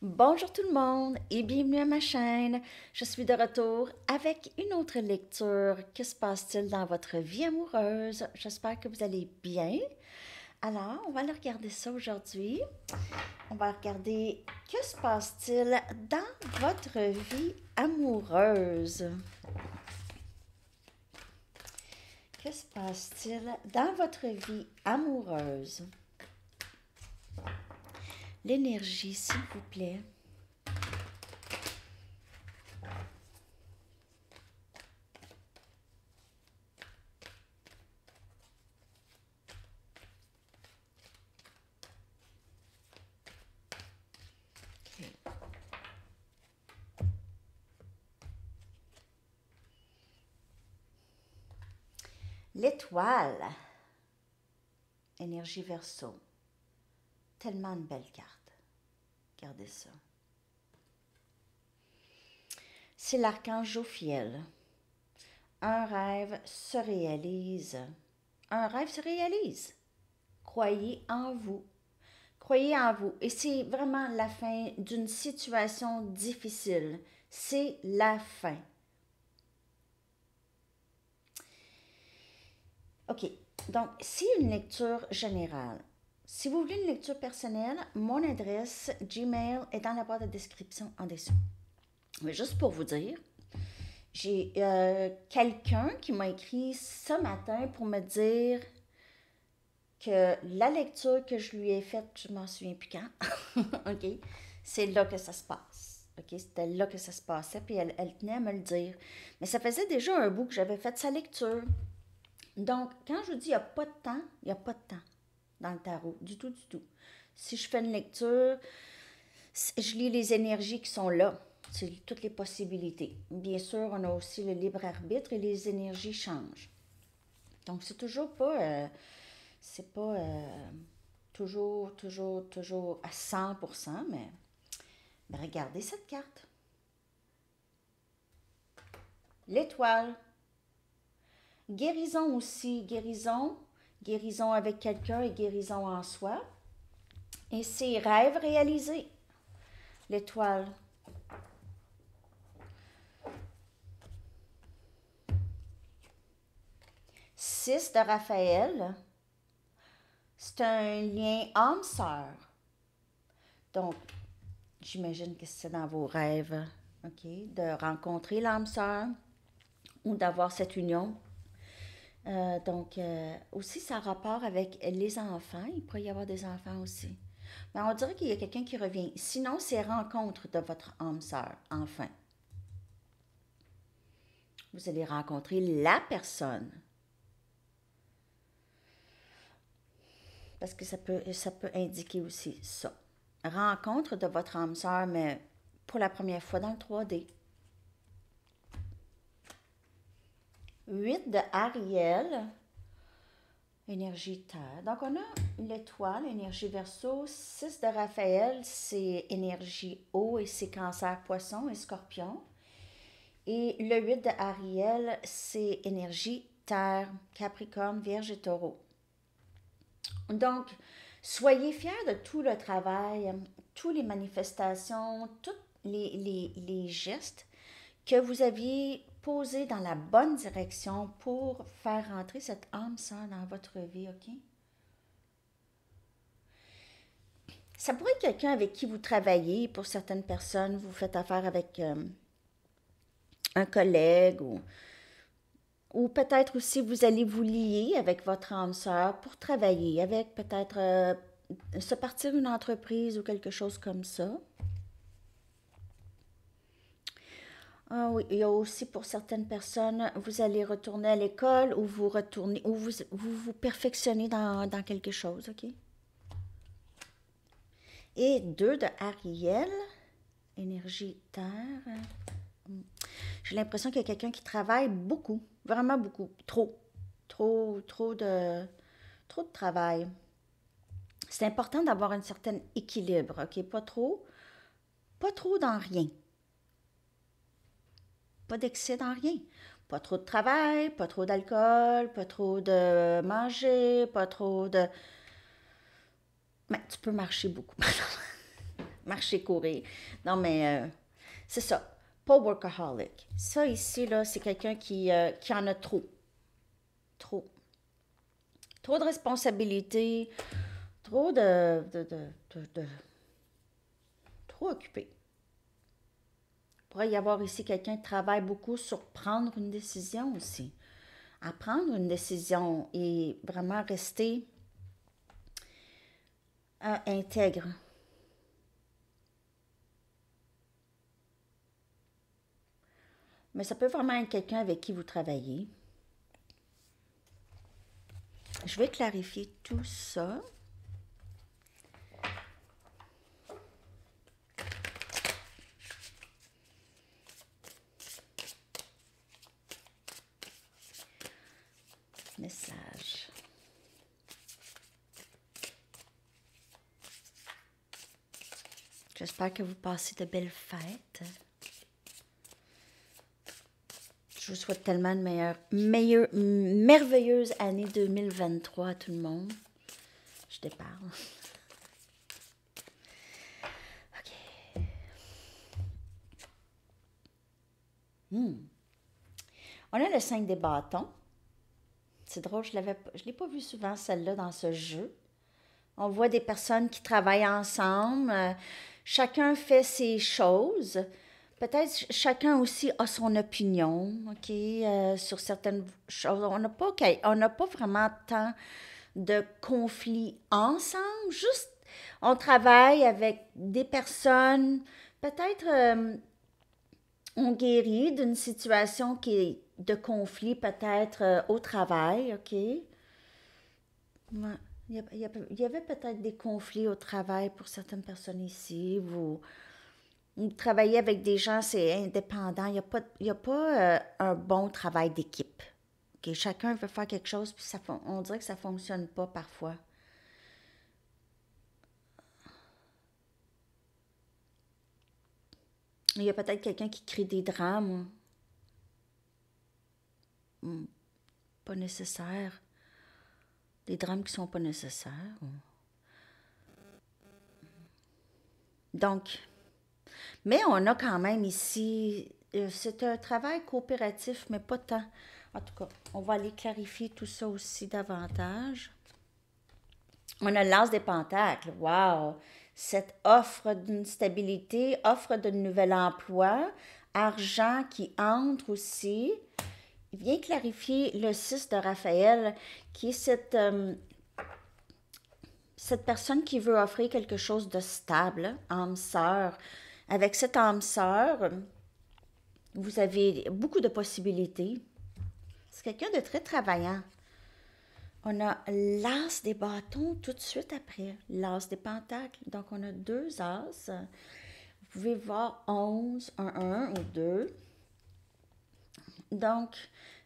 Bonjour tout le monde et bienvenue à ma chaîne. Je suis de retour avec une autre lecture. Que se passe-t-il dans votre vie amoureuse? J'espère que vous allez bien. Alors, on va aller regarder ça aujourd'hui. On va regarder que se passe-t-il dans votre vie amoureuse? Que se passe-t-il dans votre vie amoureuse? L'énergie, s'il vous plaît. L'étoile. Énergie verso. Tellement de belles cartes. Regardez ça. C'est l'archange Jophiel. Un rêve se réalise. Un rêve se réalise. Croyez en vous. Croyez en vous. Et c'est vraiment la fin d'une situation difficile. C'est la fin. OK. Donc, c'est une lecture générale. Si vous voulez une lecture personnelle, mon adresse Gmail est dans la boîte de description en dessous. Mais juste pour vous dire, j'ai euh, quelqu'un qui m'a écrit ce matin pour me dire que la lecture que je lui ai faite, je m'en souviens plus quand, c'est là que ça se passe. C'était là que ça se passait, puis elle, elle tenait à me le dire. Mais ça faisait déjà un bout que j'avais fait sa lecture. Donc, quand je dis il n'y a pas de temps, il n'y a pas de temps dans le tarot, du tout, du tout. Si je fais une lecture, je lis les énergies qui sont là. C'est toutes les possibilités. Bien sûr, on a aussi le libre arbitre et les énergies changent. Donc, c'est toujours pas. Euh, c'est pas euh, toujours, toujours, toujours à 100%, mais, mais regardez cette carte. L'étoile. Guérison aussi. Guérison, guérison avec quelqu'un et guérison en soi. Et ses rêves réalisés. L'étoile. Six de Raphaël. C'est un lien âme-sœur. Donc, j'imagine que c'est dans vos rêves, OK, de rencontrer l'âme sœur ou d'avoir cette union euh, donc, euh, aussi, ça a rapport avec les enfants. Il pourrait y avoir des enfants aussi. Mais on dirait qu'il y a quelqu'un qui revient. Sinon, c'est rencontre de votre âme sœur, enfin. Vous allez rencontrer la personne. Parce que ça peut, ça peut indiquer aussi ça. Rencontre de votre âme sœur, mais pour la première fois dans le 3D. 8 de Ariel, énergie terre. Donc, on a l'étoile, énergie verso. 6 de Raphaël, c'est énergie eau et c'est cancer, poisson et scorpion. Et le 8 de Ariel, c'est énergie terre, capricorne, vierge et taureau. Donc, soyez fiers de tout le travail, toutes les manifestations, tous les, les, les gestes que vous aviez posé dans la bonne direction pour faire rentrer cette âme sœur dans votre vie, OK? Ça pourrait être quelqu'un avec qui vous travaillez. Pour certaines personnes, vous faites affaire avec euh, un collègue ou, ou peut-être aussi vous allez vous lier avec votre âme sœur pour travailler avec peut-être euh, se partir une entreprise ou quelque chose comme ça. Ah oui, il y a aussi pour certaines personnes, vous allez retourner à l'école ou vous retournez ou vous vous, perfectionnez dans, quelque chose, OK? Et deux de Ariel, énergie terre. J'ai l'impression qu'il y a quelqu'un qui travaille beaucoup, vraiment beaucoup, trop, trop, trop de, trop de travail. C'est important d'avoir un certain équilibre, OK? Pas trop, pas trop dans rien pas d'excès dans rien. Pas trop de travail, pas trop d'alcool, pas trop de manger, pas trop de... Mais tu peux marcher beaucoup. marcher, courir. Non, mais euh, c'est ça. Pas workaholic. Ça ici, là, c'est quelqu'un qui, euh, en a trop. Trop. Trop de responsabilités, trop de trop occupé. Il pourrait y avoir ici quelqu'un qui travaille beaucoup sur prendre une décision aussi. À prendre une décision et vraiment rester euh, intègre. Mais ça peut vraiment être quelqu'un avec qui vous travaillez. Je vais clarifier tout ça. J'espère que vous passez de belles fêtes. Je vous souhaite tellement de meilleure, meilleure, merveilleuse année 2023 à tout le monde. Je te parle. OK. Hmm. On a le 5 des bâtons. C'est drôle, je ne l'ai pas vu souvent, celle-là, dans ce jeu. On voit des personnes qui travaillent ensemble. Euh, chacun fait ses choses. Peut-être chacun aussi a son opinion, OK, euh, sur certaines choses. On n'a pas, pas vraiment tant de conflits ensemble. Juste, on travaille avec des personnes. Peut-être euh, on guérit d'une situation qui est de conflit peut-être euh, au travail, OK? Il, y avait peut-être des conflits au travail pour certaines personnes ici. Vous, travaillez avec des gens, c'est indépendant. Il n'y a pas, a pas euh, un bon travail d'équipe. Chacun veut faire quelque chose, puis ça, on dirait que ça ne fonctionne pas parfois. Il y a peut-être quelqu'un qui crée des drames Hmm. pas nécessaires, des drames qui sont pas nécessaires. Donc, mais on a quand même ici, euh, c'est un travail coopératif, mais pas tant. En tout cas, on va aller clarifier tout ça aussi davantage. On a l'as des pentacles. Wow! Cette offre d'une stabilité, offre de nouvel emploi, argent qui entre aussi vient clarifier le 6 de Raphaël, qui est cette, euh, cette personne qui veut offrir quelque chose de stable, âme sœur. Avec cette âme sœur, vous avez beaucoup de possibilités. C'est quelqu'un de très travaillant. On a l'as des bâtons tout de suite après, l'as des pentacles. Donc, on a deux as. Vous pouvez voir 11, 1, 1 ou 2. Donc,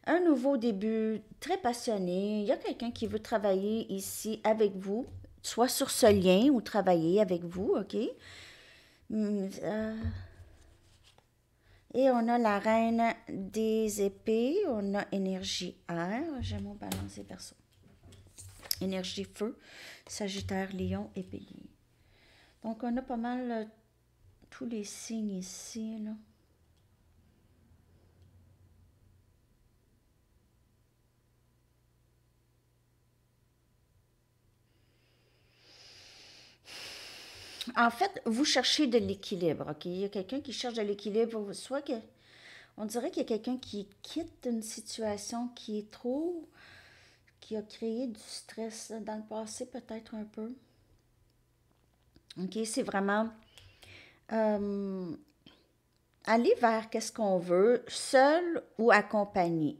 un nouveau début, très passionné. Il y a quelqu'un qui veut travailler ici avec vous, soit sur ce lien ou travailler avec vous, OK? Hmm, euh, et on a la reine des épées, on a énergie air, j'aime mon balancer perso. Énergie feu, Sagittaire, Lion Bélier. Donc on a pas mal euh, tous les signes ici, là. En fait, vous cherchez de l'équilibre, OK? Il y a quelqu'un qui cherche de l'équilibre, soit que... On dirait qu'il y a quelqu'un qui quitte une situation qui est trop... qui a créé du stress dans le passé, peut-être un peu. OK? C'est vraiment... Euh, aller vers qu'est-ce qu'on veut, seul ou accompagné.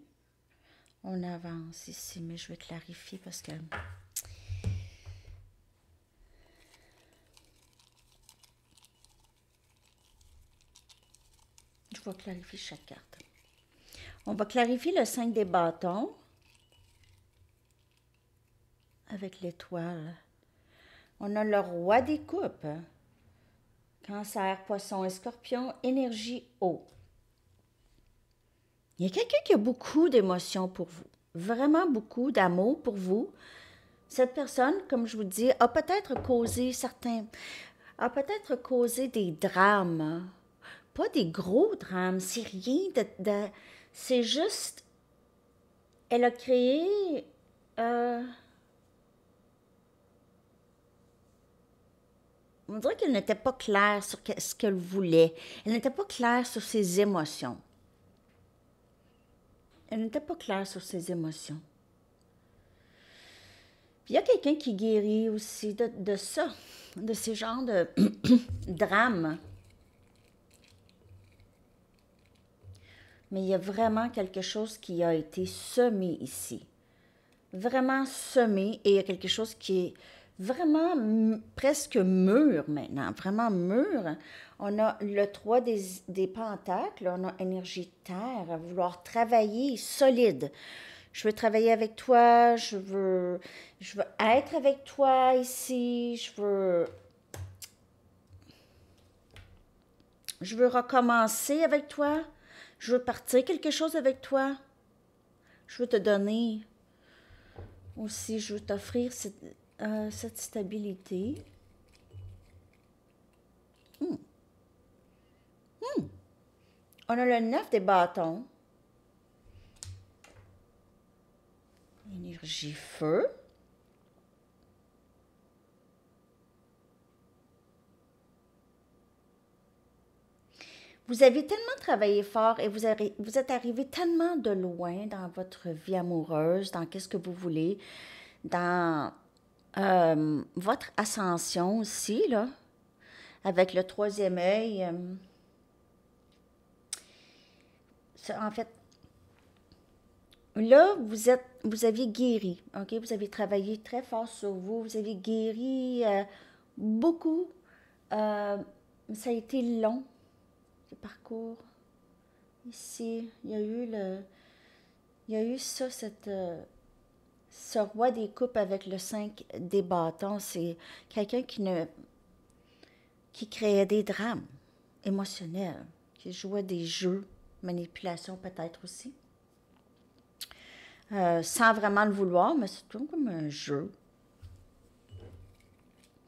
On avance ici, mais je vais clarifier parce que... je vais clarifier chaque carte. On va clarifier le 5 des bâtons avec l'étoile. On a le roi des coupes. Cancer, poisson et scorpion, énergie eau. Il y a quelqu'un qui a beaucoup d'émotions pour vous, vraiment beaucoup d'amour pour vous. Cette personne, comme je vous dis, a peut-être causé certains, a peut-être causé des drames. Pas des gros drames, c'est rien de. c'est juste. Elle a créé. Euh, on dirait qu'elle n'était pas claire sur ce qu'elle voulait. Elle n'était pas claire sur ses émotions. Elle n'était pas claire sur ses émotions. Il y a quelqu'un qui guérit aussi de, de ça, de ces genres de drames. Mais il y a vraiment quelque chose qui a été semé ici. Vraiment semé et il y a quelque chose qui est vraiment presque mûr maintenant, vraiment mûr. On a le 3 des, pentacles, on a énergie terre, à vouloir travailler solide. Je veux travailler avec toi, je veux, je veux être avec toi ici, je veux, je veux recommencer avec toi, je veux partir quelque chose avec toi, je veux te donner aussi, je veux t'offrir cette, euh, stabilité. Hmm. Hmm. On a le 9 des bâtons. Énergie feu. Vous avez tellement travaillé fort et vous, êtes arrivé tellement de loin dans votre vie amoureuse, dans qu'est-ce que vous voulez, dans euh, votre ascension aussi, là, avec le troisième œil. Euh, en fait, là, vous êtes, vous avez guéri, ok? Vous avez travaillé très fort sur vous, vous avez guéri euh, beaucoup. ça a été long, le parcours. Ici, il y a eu le, il y a eu ça, cette ce roi des coupes avec le 5 des bâtons, c'est quelqu'un qui ne qui créait des drames émotionnels, qui jouait des jeux, manipulation peut-être aussi. Euh, sans vraiment le vouloir, mais c'est comme un jeu.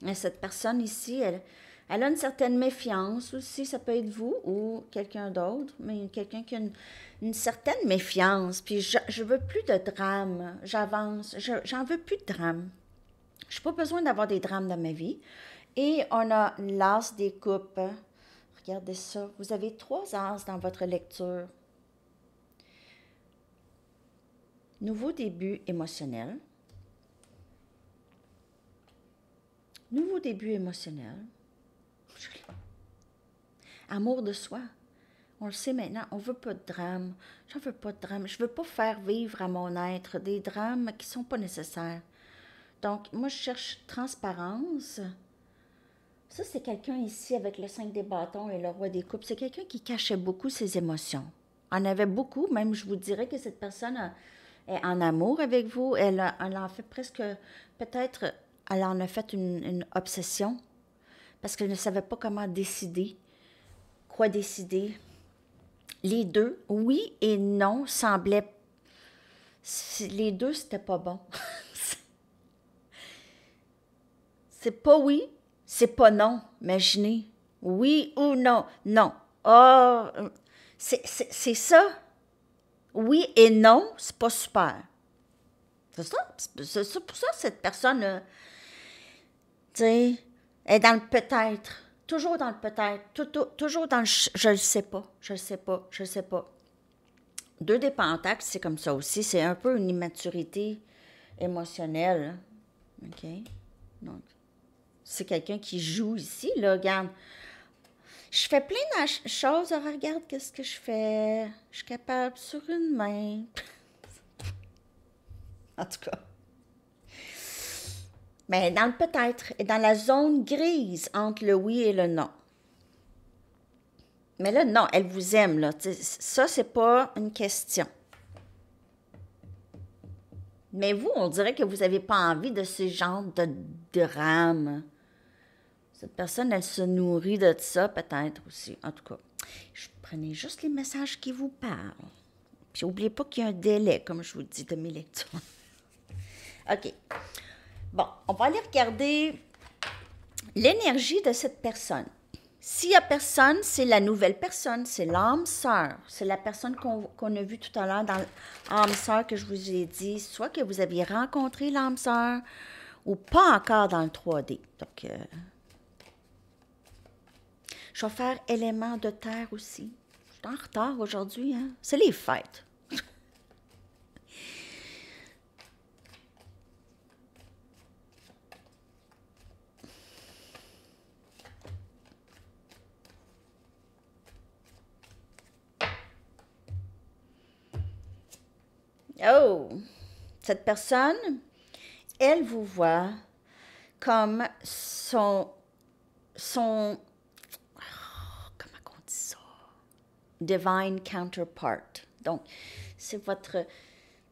Et cette personne ici, elle, elle a une certaine méfiance aussi, ça peut être vous ou quelqu'un d'autre, mais quelqu'un qui a une, certaine méfiance. Puis je, je veux plus de drame, j'avance, j'en veux plus de drame. Je n'ai pas besoin d'avoir des drames dans ma vie. Et on a l'as des coupes. Regardez ça. Vous avez trois as dans votre lecture. Nouveau début émotionnel. Nouveau début émotionnel. Amour de soi. On le sait maintenant, on veut pas de drame. Je veux pas de drame. Je veux pas faire vivre à mon être des drames qui sont pas nécessaires. Donc, moi, je cherche transparence. Ça, c'est quelqu'un ici avec le 5 des bâtons et le roi des coupes. C'est quelqu'un qui cachait beaucoup ses émotions. En avait beaucoup, même je vous dirais que cette personne est en amour avec vous. Elle, en fait presque, peut-être, elle en a fait une obsession parce qu'elle ne savait pas comment décider, quoi décider? Les deux, oui et non, semblaient. Les deux, c'était pas bon. c'est pas oui, c'est pas non. Imaginez. Oui ou non. Non. Oh, c'est ça. Oui et non, c'est pas super. C'est ça. C'est pour ça que cette personne, tu sais, est dans le peut-être. Toujours dans le peut-être. toujours dans le je ne sais pas, je ne sais pas, je ne sais pas. Deux des pentacles, c'est comme ça aussi. C'est un peu une immaturité émotionnelle. OK? Donc, c'est quelqu'un qui joue ici, là. Regarde. Je fais plein de choses. regarde qu'est-ce que je fais. Je suis capable sur une main. en tout cas. Mais dans le peut-être, et dans la zone grise entre le oui et le non. Mais là, non, elle vous aime, là. Ça, c'est pas une question. Mais vous, on dirait que vous n'avez pas envie de ce genre de drame. Cette personne, elle se nourrit de ça, peut-être aussi. En tout cas, je prenais juste les messages qui vous parlent. Puis n'oubliez pas qu'il y a un délai, comme je vous dis, de mes lectures. OK. Bon, on va aller regarder l'énergie de cette personne. S'il n'y a personne, c'est la nouvelle personne, c'est l'âme sœur. C'est la personne qu'on a vue tout à l'heure dans l'âme sœur que je vous ai dit, soit que vous aviez rencontré l'âme sœur ou pas encore dans le 3D. Donc, euh, je vais faire élément de terre aussi. Je suis en retard aujourd'hui, hein? C'est les fêtes. Oh, cette personne, elle vous voit comme son, son, comment on dit ça? Divine counterpart. Donc, c'est votre,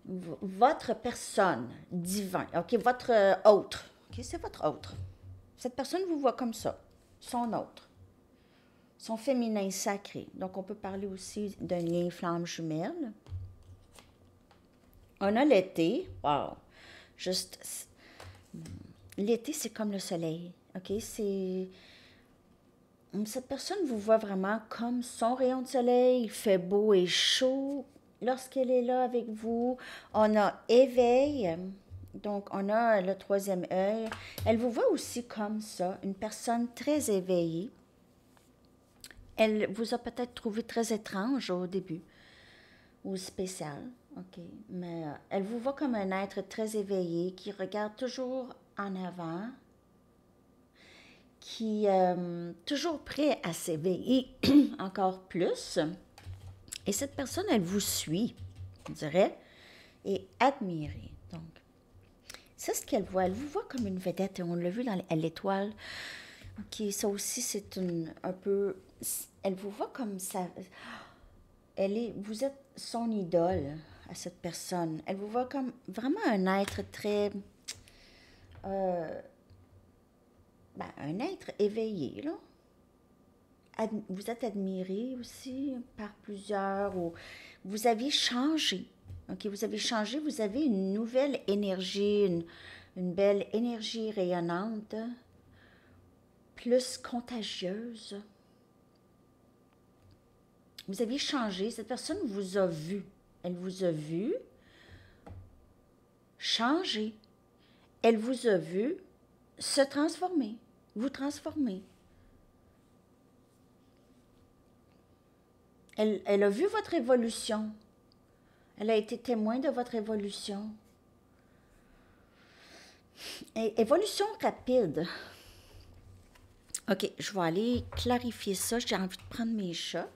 votre personne divine, ok, votre autre, ok, c'est votre autre. Cette personne vous voit comme ça, son autre, son féminin sacré. Donc, on peut parler aussi d'un lien flamme jumelle. On a l'été. Wow. Juste. L'été, c'est comme le soleil. OK? C'est. Cette personne vous voit vraiment comme son rayon de soleil. Il fait beau et chaud lorsqu'elle est là avec vous. On a éveil. Donc, on a le troisième œil. Elle vous voit aussi comme ça, une personne très éveillée. Elle vous a peut-être trouvé très étrange au début ou spécial. OK. Mais euh, elle vous voit comme un être très éveillé qui regarde toujours en avant, qui est euh, toujours prêt à s'éveiller encore plus. Et cette personne, elle vous suit, on dirait, et admirée. Donc, c'est ce qu'elle voit. Elle vous voit comme une vedette, et on l'a vu dans l'étoile. OK, ça aussi, c'est un peu... Elle vous voit comme ça... Elle est, vous êtes son idole cette personne. Elle vous voit comme vraiment un être très... Euh, ben, un être éveillé, là. vous êtes admiré aussi par plusieurs, ou vous avez changé. OK, vous avez changé, vous avez une nouvelle énergie, une, une belle énergie rayonnante, plus contagieuse. Vous avez changé, cette personne vous a vu. Elle vous a vu changer. Elle vous a vu se transformer, vous transformer. Elle, elle, a vu votre évolution. Elle a été témoin de votre évolution. Évolution rapide. OK, je vais aller clarifier ça. J'ai envie de prendre mes chats.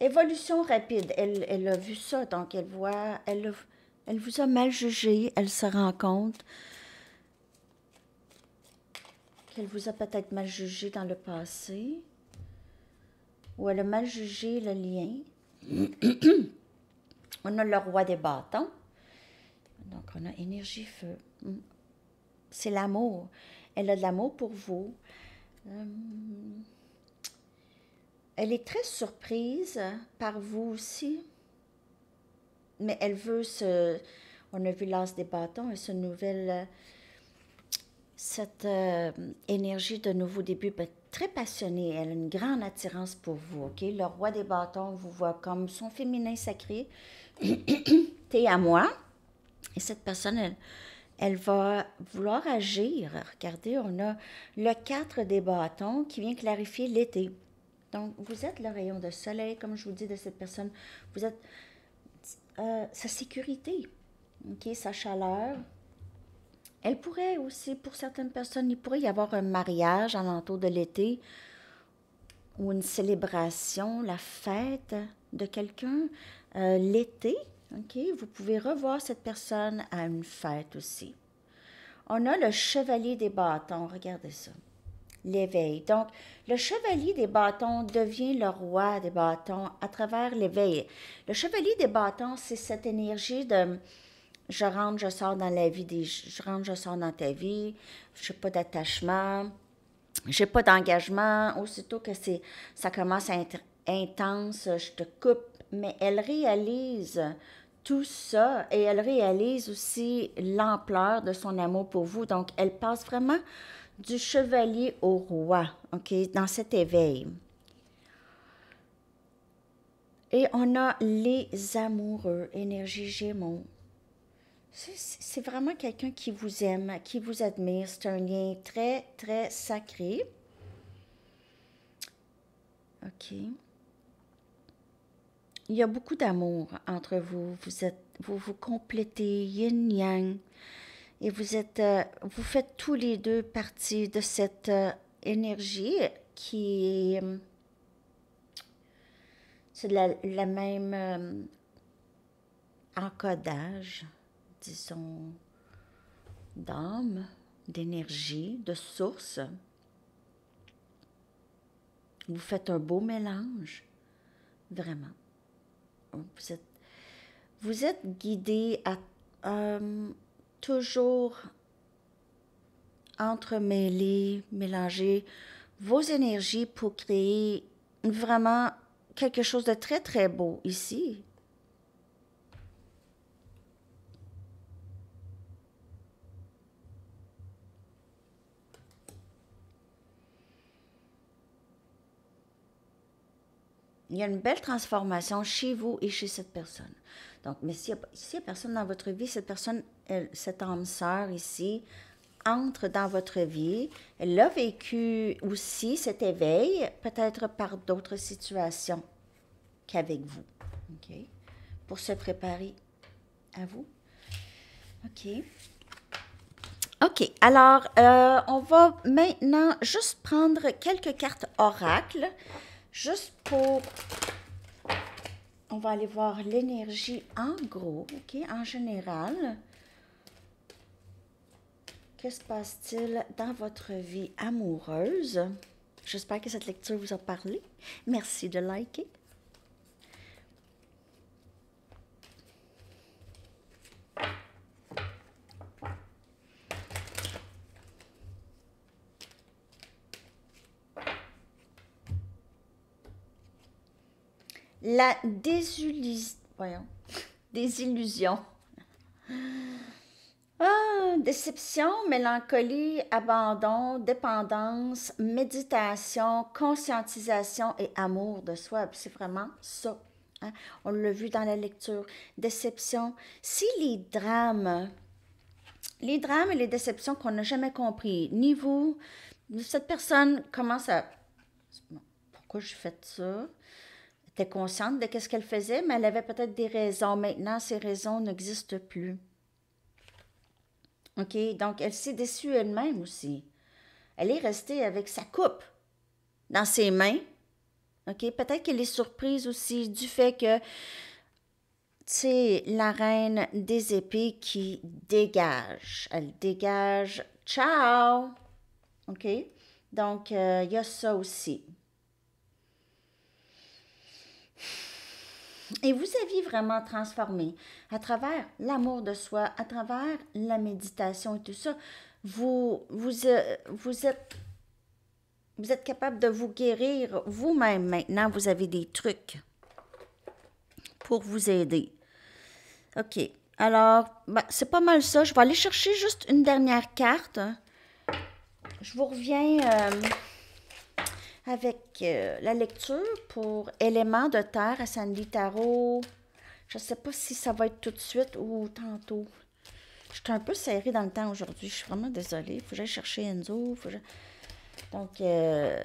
Évolution rapide. Elle, a vu ça, donc elle voit, elle, elle vous a mal jugé, elle se rend compte qu'elle vous a peut-être mal jugé dans le passé, ou elle a mal jugé le lien. on a le roi des bâtons. Donc, on a énergie feu. C'est l'amour. Elle a de l'amour pour vous. Euh, elle est très surprise par vous aussi, mais elle veut ce... On a vu l'as des bâtons et ce nouvel... Cette euh, énergie de nouveau début, ben, très passionnée. Elle a une grande attirance pour vous, OK? Le roi des bâtons vous voit comme son féminin sacré. T'es à moi. Et cette personne, elle, elle va vouloir agir. Regardez, on a le 4 des bâtons qui vient clarifier l'été. Donc, vous êtes le rayon de soleil, comme je vous dis, de cette personne. Vous êtes euh, sa sécurité, sa chaleur. Elle pourrait aussi, pour certaines personnes, il pourrait y avoir un mariage à l'entour de l'été ou une célébration, la fête de quelqu'un euh, l'été. Vous pouvez revoir cette personne à une fête aussi. On a le chevalier des bâtons, regardez ça l'éveil. Donc, le chevalier des bâtons devient le roi des bâtons à travers l'éveil. Le chevalier des bâtons, c'est cette énergie de je rentre, je sors dans la vie des je rentre, je sors dans ta vie, je n'ai pas d'attachement, j'ai pas d'engagement. Aussitôt que c'est ça commence à être intense, je te coupe. Mais elle réalise tout ça et elle réalise aussi l'ampleur de son amour pour vous. Donc, elle passe vraiment du chevalier au roi, OK, dans cet éveil. Et on a les amoureux, énergie Gémeaux. C'est vraiment quelqu'un qui vous aime, qui vous admire. C'est un lien très, très sacré. OK. Il y a beaucoup d'amour entre vous. Vous vous vous complétez, yin yang, et vous êtes, euh, vous faites tous les deux partie de cette euh, énergie qui est, euh, c'est la, même encodage disons, d'âme, d'énergie, de source. Vous faites un beau mélange, vraiment. Vous êtes, vous êtes guidé à toujours entremêler, mélanger vos énergies pour créer vraiment quelque chose de très, très beau ici. Il y a une belle transformation chez vous et chez cette personne. Donc, mais s'il n'y a, personne dans votre vie, cette personne, cette âme sœur ici, entre dans votre vie. Elle a vécu aussi cet éveil, peut-être par d'autres situations qu'avec vous. OK? Pour se préparer à vous. OK? OK. Alors, euh, on va maintenant juste prendre quelques cartes oracles Juste pour... On va aller voir l'énergie en gros, OK, en général. Que se passe-t-il dans votre vie amoureuse? J'espère que cette lecture vous a parlé. Merci de liker. La désillusion. Voyons. Désillusion. Ah, déception, mélancolie, abandon, dépendance, méditation, conscientisation et amour de soi. C'est vraiment ça. Hein. On l'a vu dans la lecture. Déception. Si les drames, les drames et les déceptions qu'on n'a jamais compris, ni vous, cette personne commence à... Pourquoi je fais ça? Était consciente de ce qu'elle faisait, mais elle avait peut-être des raisons. Maintenant, ces raisons n'existent plus. OK? Donc, elle s'est déçue elle-même aussi. Elle est restée avec sa coupe dans ses mains. OK? Peut-être qu'elle est surprise aussi du fait que c'est la reine des épées qui dégage. Elle dégage. Ciao! OK? Donc, euh, il y a ça aussi. Et vous aviez vraiment transformé à travers l'amour de soi, à travers la méditation et tout ça. Vous, vous, euh, vous êtes vous êtes capable de vous guérir vous-même maintenant. Vous avez des trucs pour vous aider. OK. Alors, ben, c'est pas mal ça. Je vais aller chercher juste une dernière carte. Je vous reviens. Euh, avec euh, la lecture pour éléments de terre à Sandy Tarot. Je ne sais pas si ça va être tout de suite ou tantôt. Je suis un peu serrée dans le temps aujourd'hui. Je suis vraiment désolée. Il faut que j'aille chercher Enzo. Donc, euh,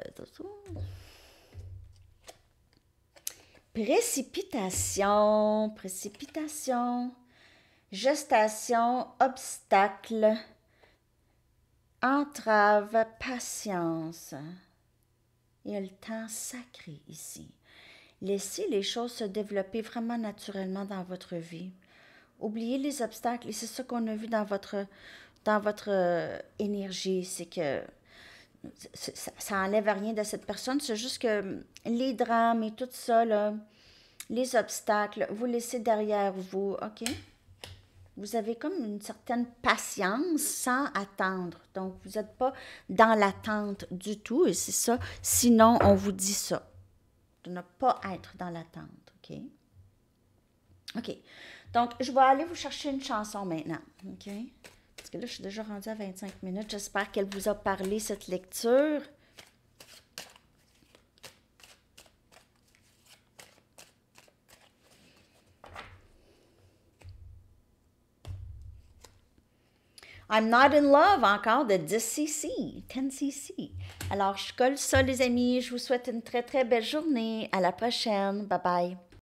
précipitation, précipitation, gestation, obstacle, entrave, patience. Il y a le temps sacré ici. Laissez les choses se développer vraiment naturellement dans votre vie. Oubliez les obstacles et c'est ça qu'on a vu dans votre, dans votre euh, énergie. C'est que ça, ça enlève rien de cette personne. C'est juste que hum, les drames et tout ça, les obstacles, vous laissez derrière vous, OK? Vous avez comme une certaine patience sans attendre. Donc, vous n'êtes pas dans l'attente du tout, et c'est ça. Sinon, on vous dit ça, de ne pas être dans l'attente, OK? OK. Donc, je vais aller vous chercher une chanson maintenant. OK? Parce que là, je suis déjà rendue à 25 minutes. J'espère qu'elle vous a parlé, cette lecture. I'm not in love encore de 10cc, 10cc. Alors, je colle ça, les amis. Je vous souhaite une très, très belle journée. À la prochaine. Bye bye.